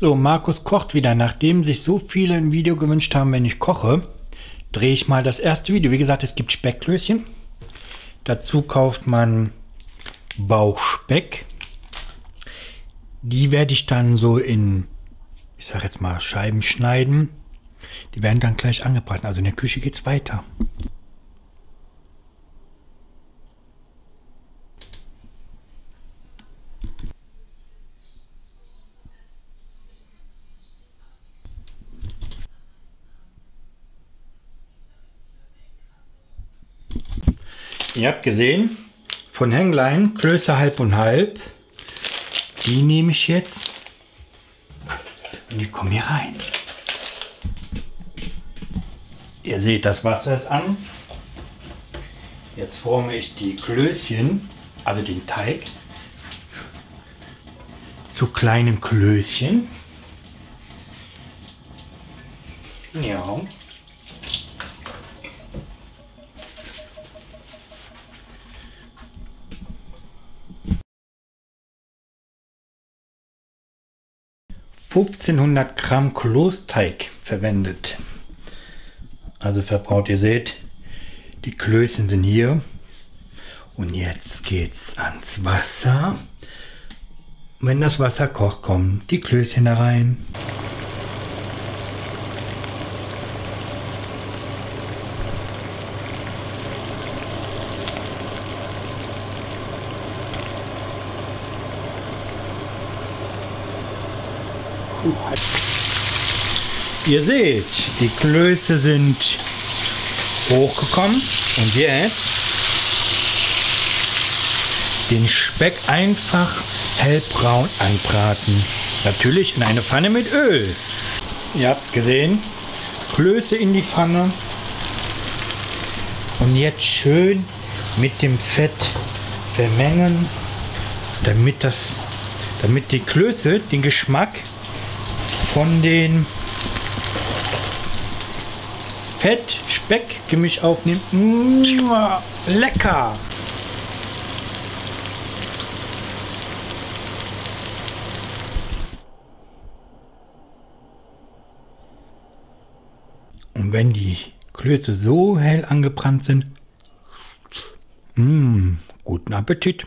So, Markus kocht wieder. Nachdem sich so viele ein Video gewünscht haben, wenn ich koche, drehe ich mal das erste Video. Wie gesagt, es gibt Speckklößchen. Dazu kauft man Bauchspeck. Die werde ich dann so in, ich sage jetzt mal, Scheiben schneiden. Die werden dann gleich angebraten. Also in der Küche geht es weiter. Ihr habt gesehen, von Hänglein, Klöße halb und halb. Die nehme ich jetzt und die kommen hier rein. Ihr seht, das Wasser ist an. Jetzt forme ich die Klößchen, also den Teig, zu kleinen Klößchen. Ja. 1500 Gramm Klosteig verwendet. Also verbraucht, ihr seht, die Klößchen sind hier. Und jetzt geht's ans Wasser. Wenn das Wasser kocht, kommen die Klößchen da rein. Ihr seht, die Klöße sind hochgekommen und jetzt den Speck einfach hellbraun anbraten. Natürlich in eine Pfanne mit Öl. Ihr habt es gesehen. Klöße in die Pfanne. Und jetzt schön mit dem Fett vermengen, damit das, damit die Klöße den Geschmack von den Fett-Speck-Gemisch aufnimmt. Mua, lecker! Und wenn die Klöße so hell angebrannt sind, mh, guten Appetit!